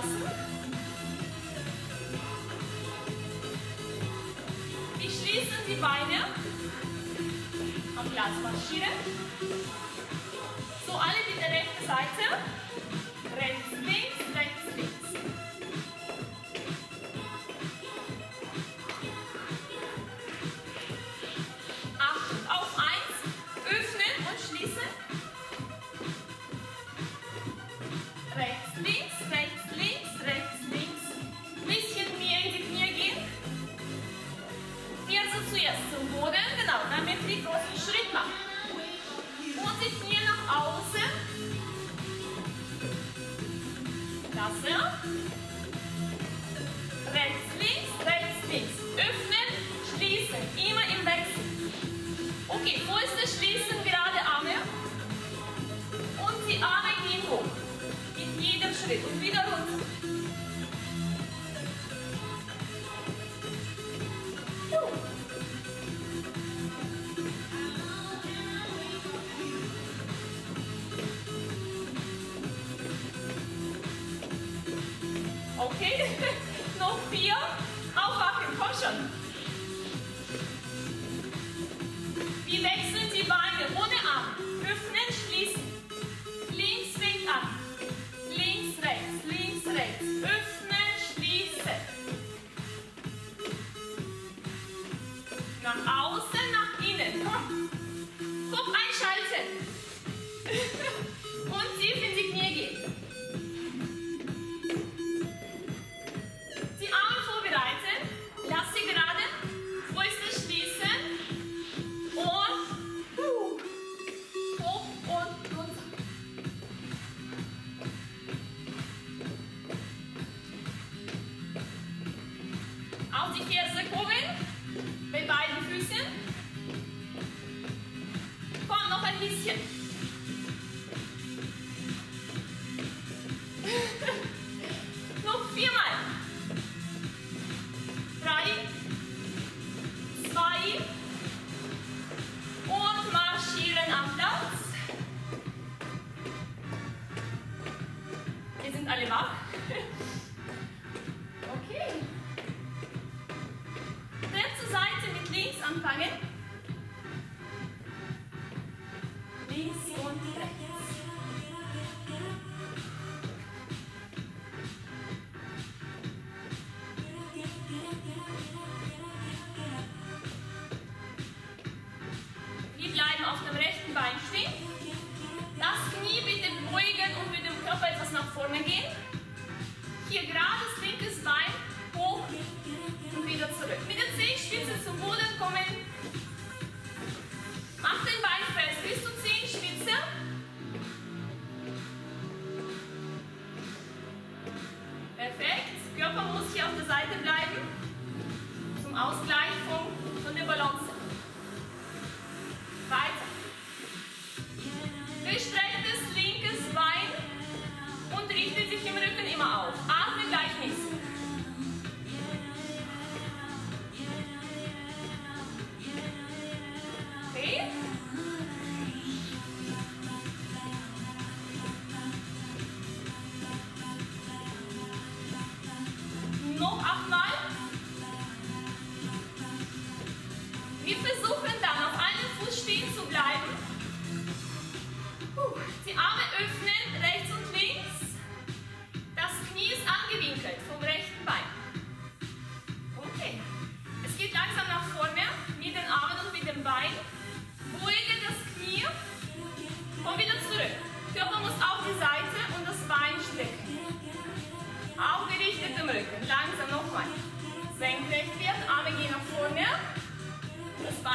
lassen. Wir schließen die Beine am Platz marschieren. So, alle mit der rechten Seite. Rechts, links.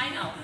I know.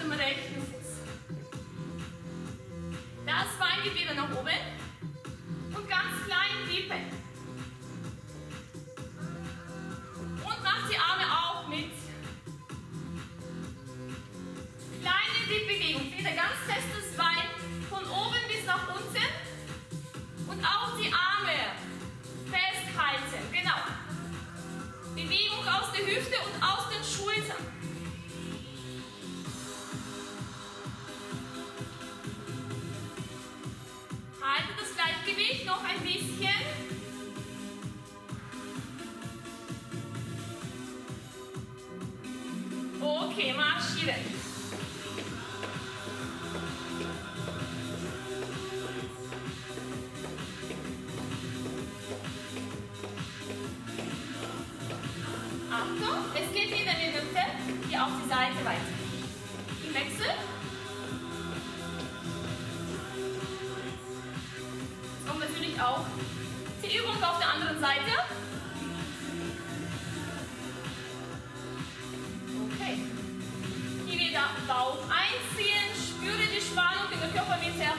Atem rechts. Das Bein geht wieder nach oben. Bauch. Einziehen, spüre die Spannung in der Körpermitte.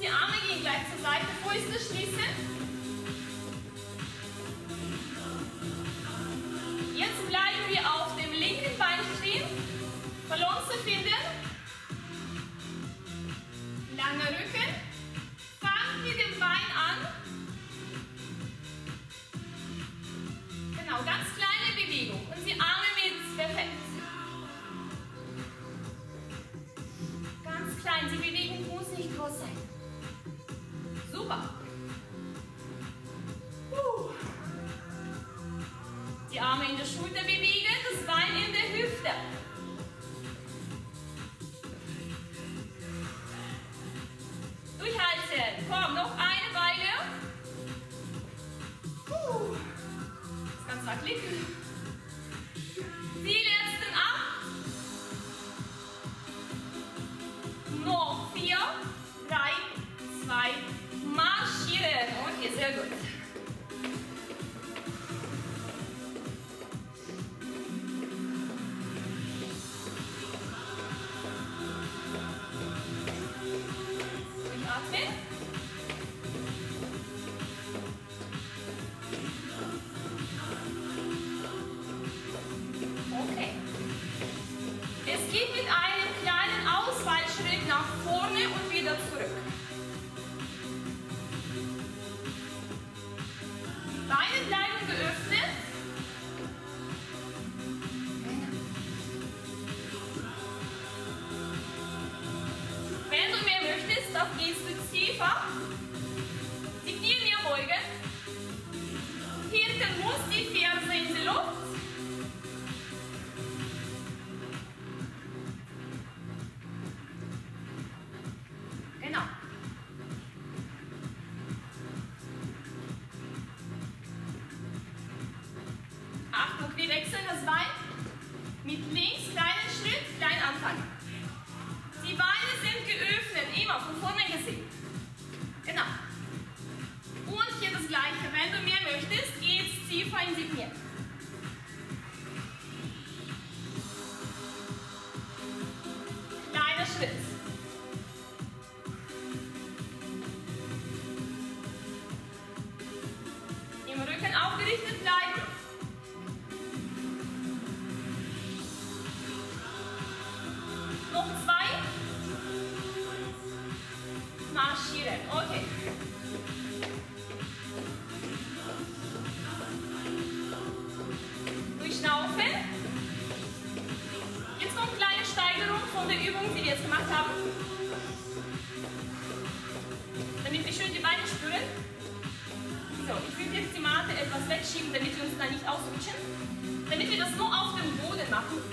Die Arme gehen gleich zur Seite, Fäuste schließen. Noch zwei. Marschieren. Okay. Durchlaufen. Jetzt kommt eine kleine Steigerung von der Übung, die wir jetzt gemacht haben. Damit wir schön die Beine spüren. So, ich will jetzt die Mate etwas wegschieben, damit wir uns da nicht ausrutschen. Damit wir das nur auf dem Boden machen.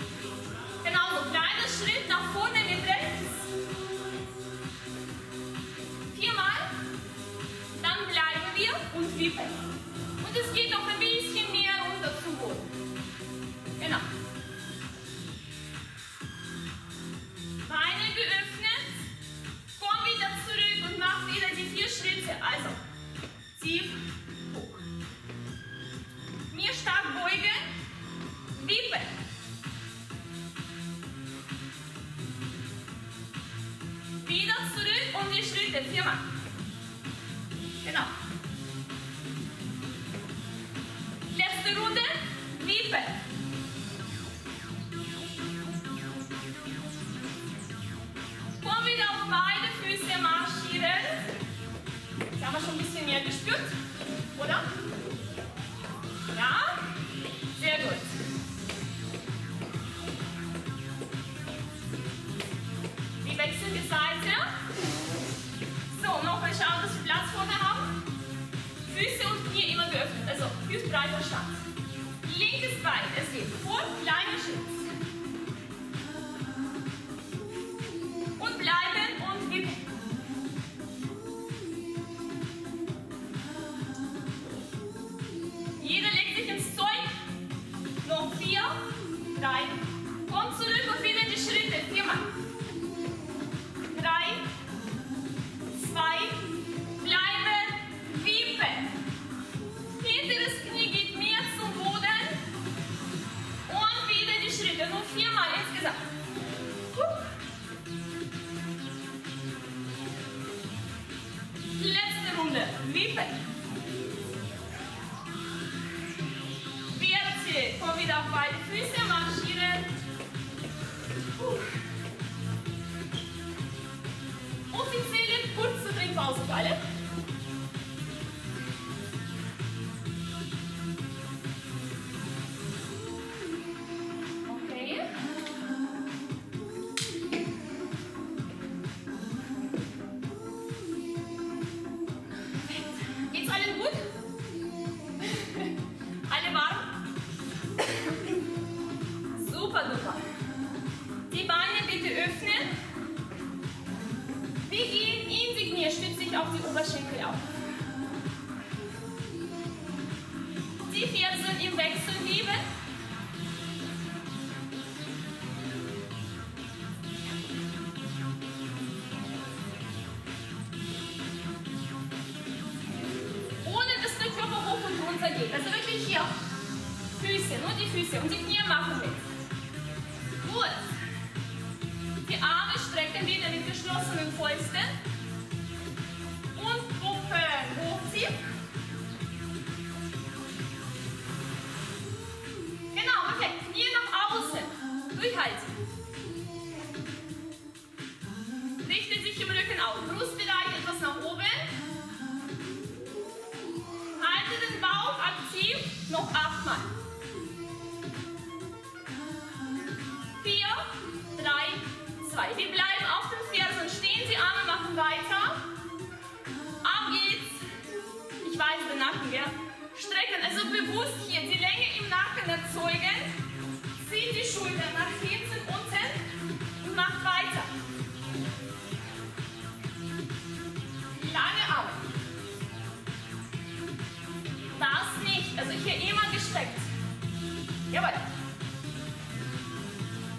Jawohl.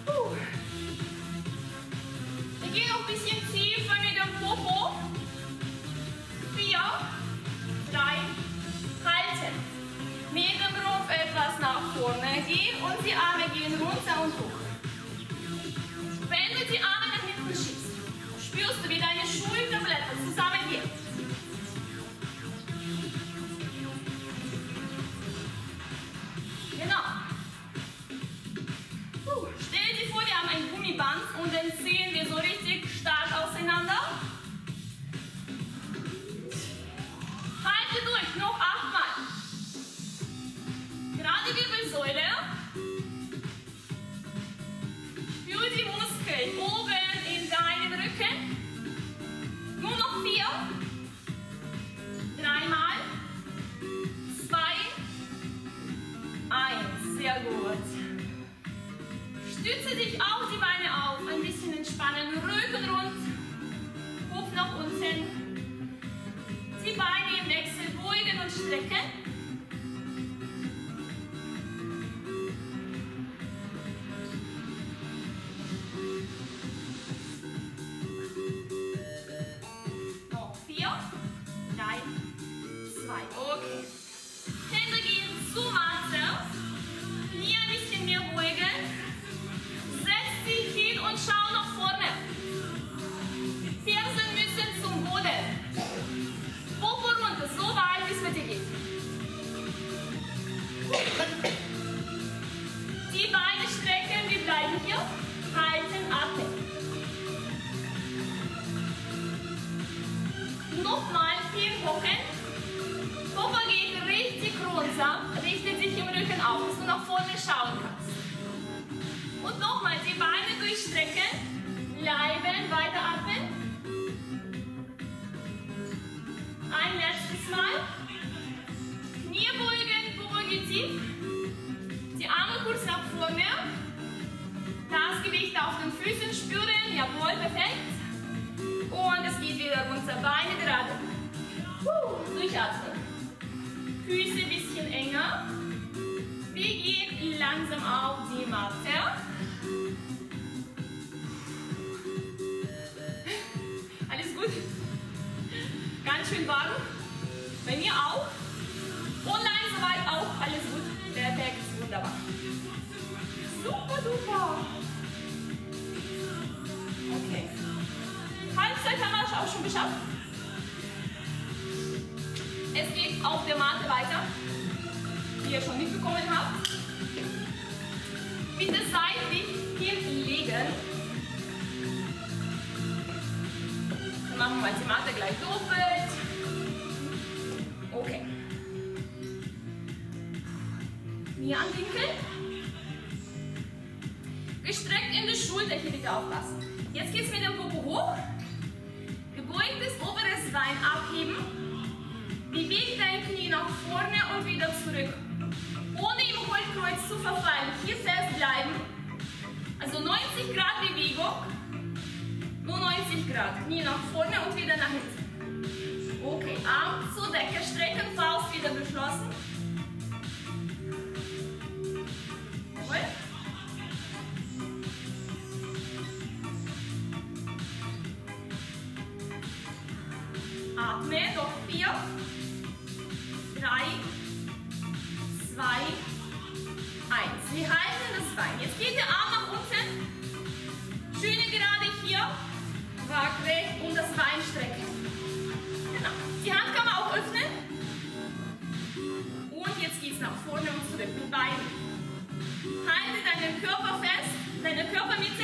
Uh. Wir gehen noch ein bisschen tiefer mit dem Popo. Vier, drei, halten. Mit dem Rumpf etwas nach vorne gehen und die Arme gehen runter und hoch. second Schön warm. Bei mir auch. Online soweit auch. Alles gut. Perfekt. Wunderbar. Super, super. Okay. Halbzeit haben wir auch schon geschafft. Es geht auf der Matte weiter, wie ihr schon mitbekommen habt. Bitte seitlich hinlegen. Dann machen wir die Matte gleich doppelt. Bein. Jetzt geht der Arm nach unten. Schöne gerade hier. Waagrecht und das Bein strecken. Genau. Die Hand kann man auch öffnen. Und jetzt geht es nach vorne und zurück mit Beinen. Halte deinen Körper fest, deine Körpermitte. Gut.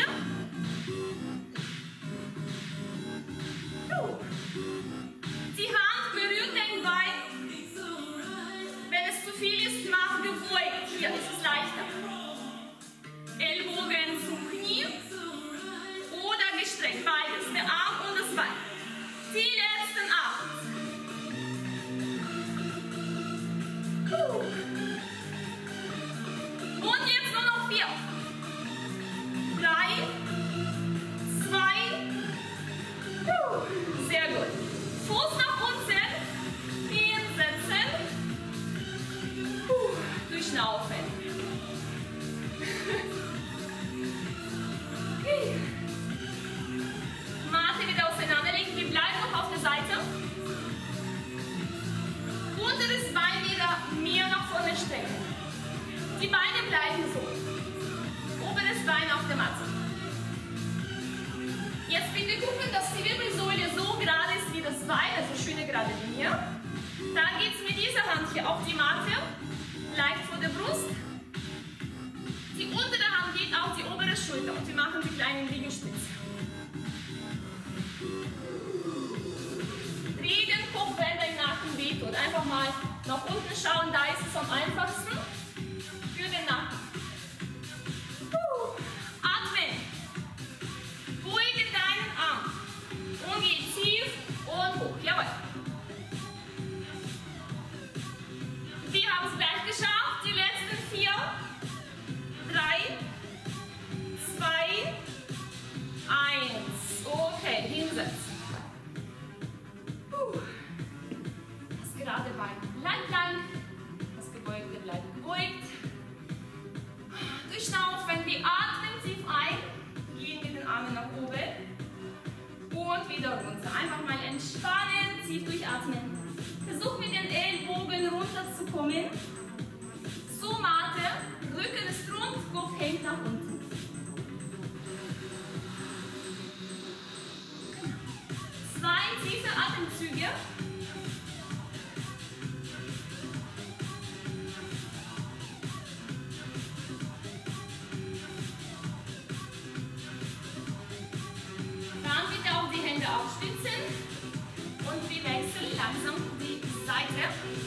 Bitte gucken, dass die Wirbelsäule so gerade ist wie das Bein, also schöne gerade Linie. Dann geht es mit dieser Hand hier auf die Matte, leicht vor der Brust. Die untere Hand geht auf die obere Schulter und wir machen die kleinen Liegestütze. Dreh den Kopf, wenn dein Nacken wehtut. Einfach mal nach unten schauen, da ist es am einfachsten. Aufstützen und wir wechseln langsam die Seite.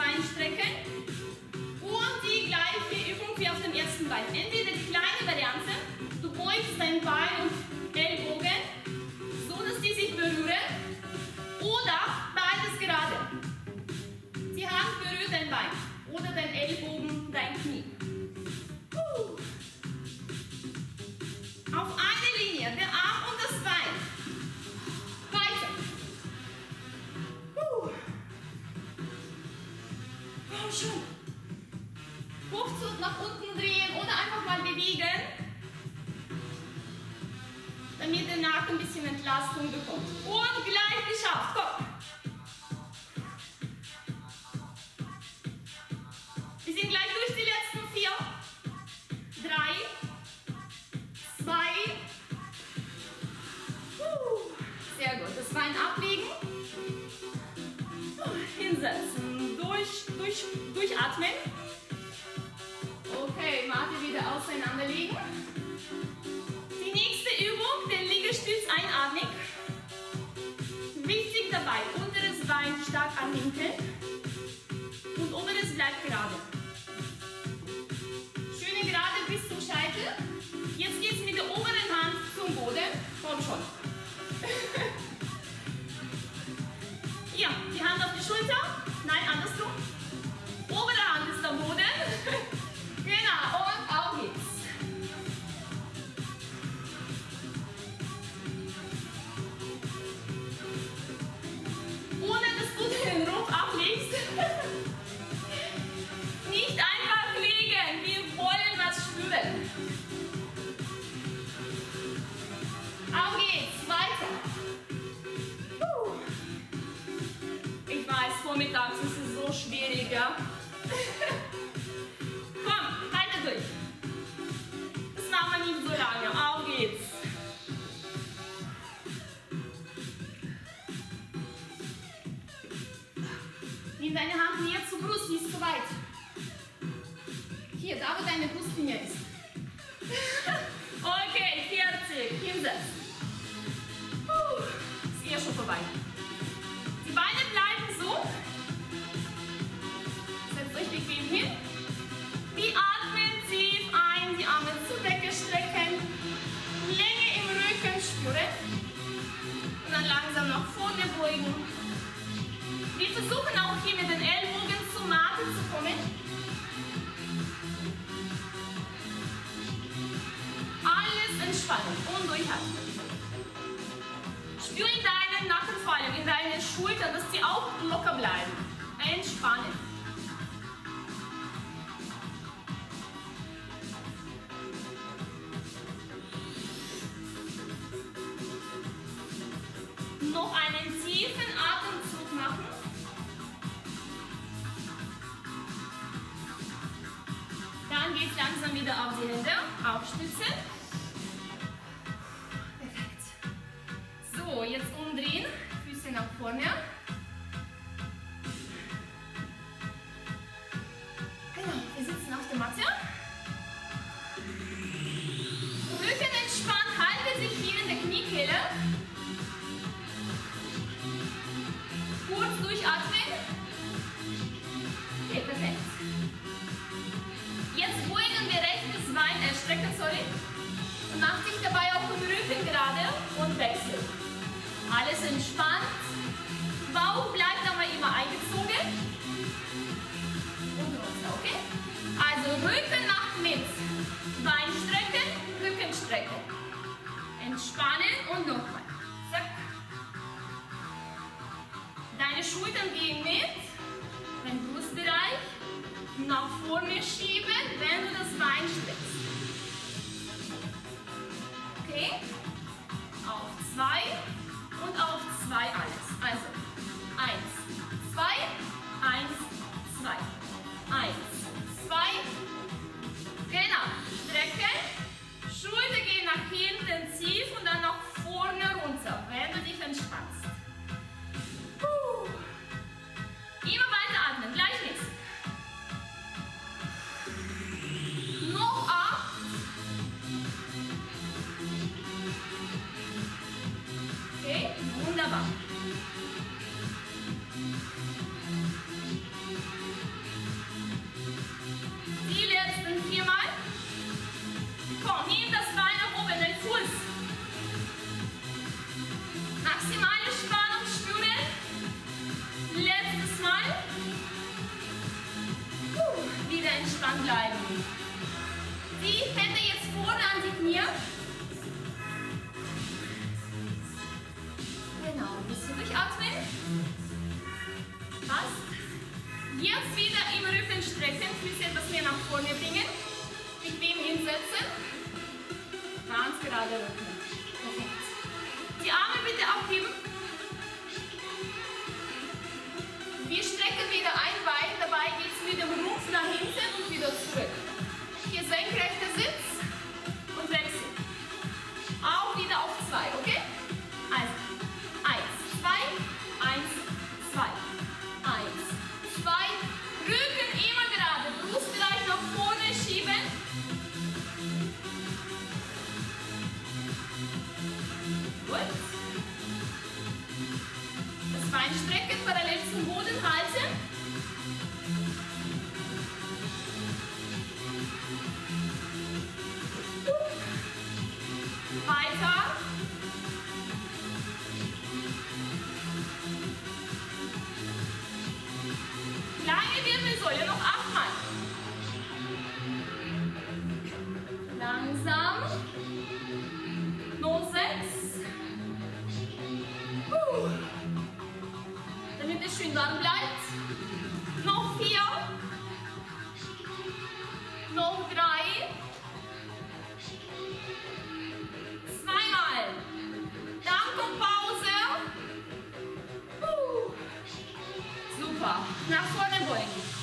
Bein strecken. Und die gleiche Übung wie auf dem ersten Bein. Entweder die kleine Variante, du beugst dein Bein und Ellbogen, so dass die sich berühren. Oder beides gerade. Die Hand berührt dein Bein oder dein Ellbogen, dein Knie. Spannung und durchhalten. Spür in deinen Nacken vor in deinen Schultern, dass die auch locker bleiben. Entspannen. Schultern gehen mit. Den Brustbereich nach vorne schieben, wenn du das Bein stützt. Okay? Auf zwei und auf zwei alles. Also, eins, zwei, eins, zwei, eins, zwei. Genau. Strecken. Schulter gehen nach hinten. gerade Rücken. Perfekt. Die Arme bitte aufheben. Wir strecken wieder ein Bein, dabei geht es mit dem Rumpf nach hinten und wieder zurück. Na Na Flamengo.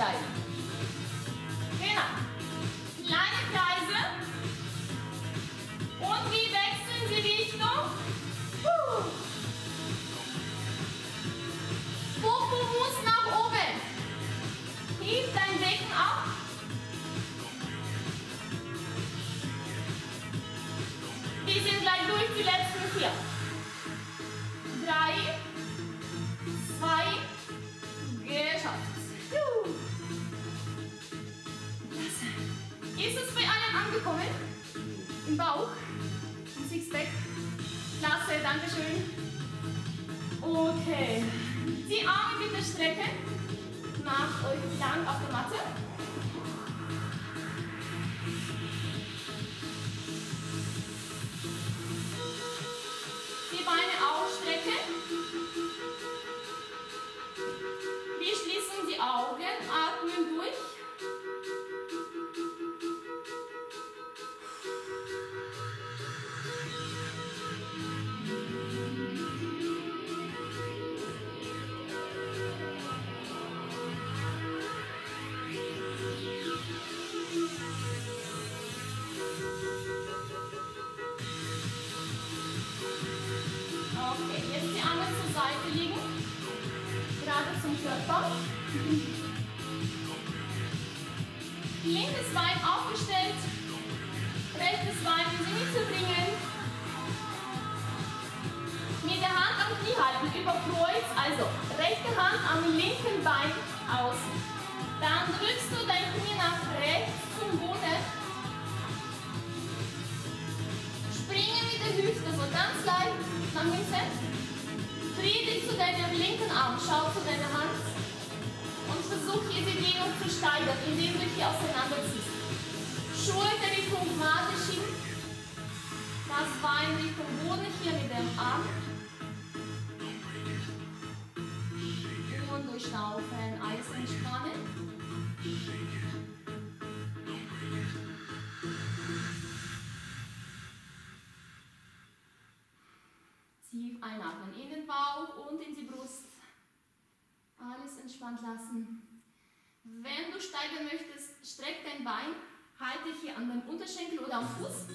代。ええな。Strecken. Macht euch lang auf der Matte. Okay, jetzt die Arme zur Seite liegen. Gerade zum Körper. Linkes Bein aufgestellt. Rechtes Bein in die Mitte bringen. Mit der Hand am Knie halten, über Kreuz. Also, rechte Hand am linken Bein außen. Dann drückst du dein Knie nach rechts zum Boden. Nach hinten. Dreh dich zu deinem linken Arm, schau zu deiner Hand und versuch hier die Dehnung zu steigern, indem du hier auseinanderziehst. Schulter Richtung Wade schieben, das Bein Richtung Boden hier mit dem Arm. Und durchschnaufen, Eis entspannen. Einatmen in den Bauch und in die Brust. Alles entspannt lassen. Wenn du steigern möchtest, streck dein Bein, halte hier an dem Unterschenkel oder am Fuß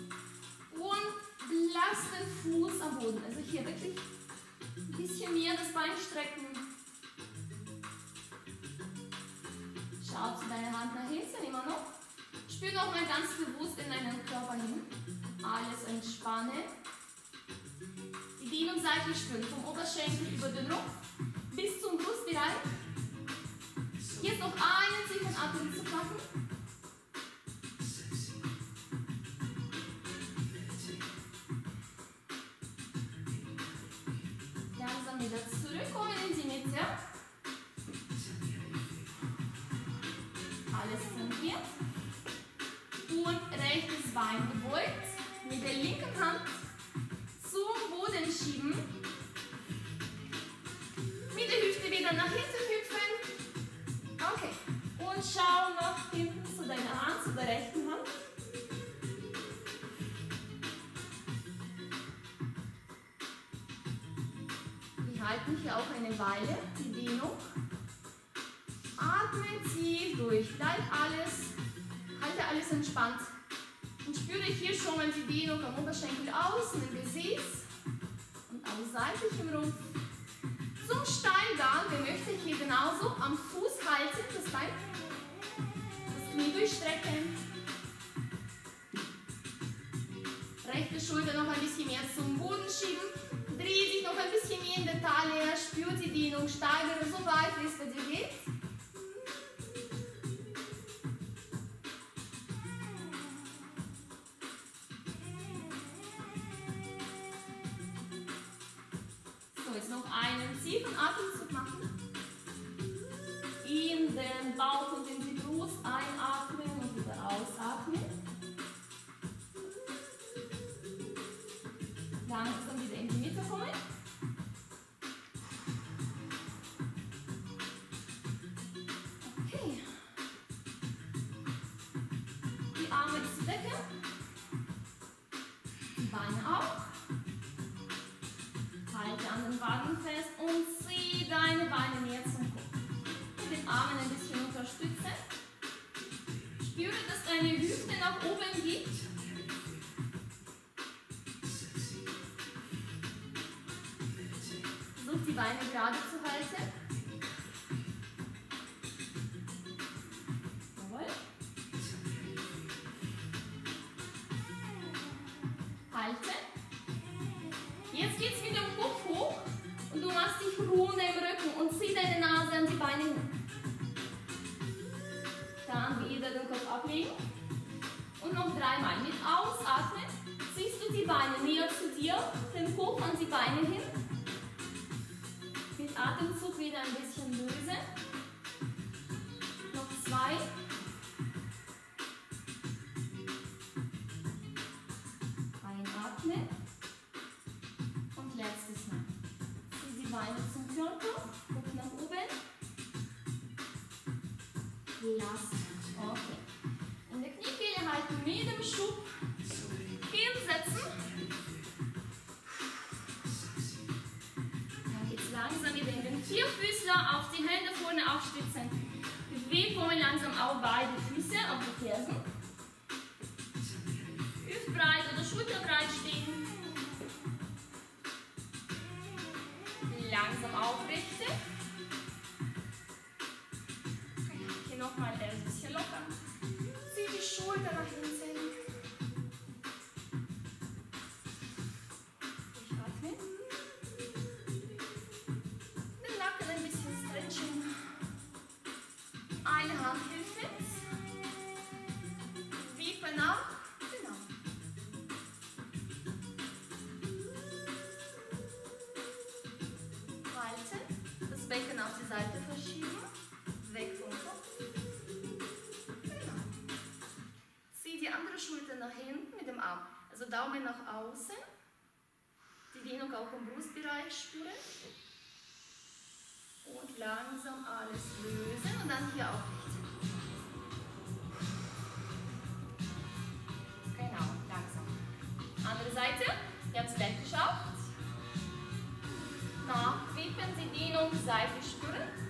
und lass den Fuß am Boden. Also hier wirklich ein bisschen mehr das Bein strecken. Schau zu deiner Hand nach hinten, immer noch. Spür nochmal ganz bewusst in deinen Körper hin. Alles entspannen. Dehnung seitlich spüren, vom Oberschenkel über den Rumpf bis zum Brustbereich. Jetzt noch einen tiefen Atem zu packen. Langsam wieder zurückkommen in die Mitte. Alles zentriert. Und rechtes Bein gebeugt. Mit der linken Hand Dehnung, steigere so weit, wie es bei dir geht. So, jetzt noch einen tiefen Atemzug machen. In den Bauch Dreimal. Mit Ausatmen ziehst du die Beine näher zu dir, den Po an die Beine hin. Mit Atemzug wieder ein bisschen lösen. Noch zwei. Daumen nach außen. Die Dehnung auch im Brustbereich spüren. Und langsam alles lösen und dann hier aufrichten. Genau, langsam. Andere Seite. Wir haben es weggeschafft. Nachwippen, die Dehnung seitlich spüren.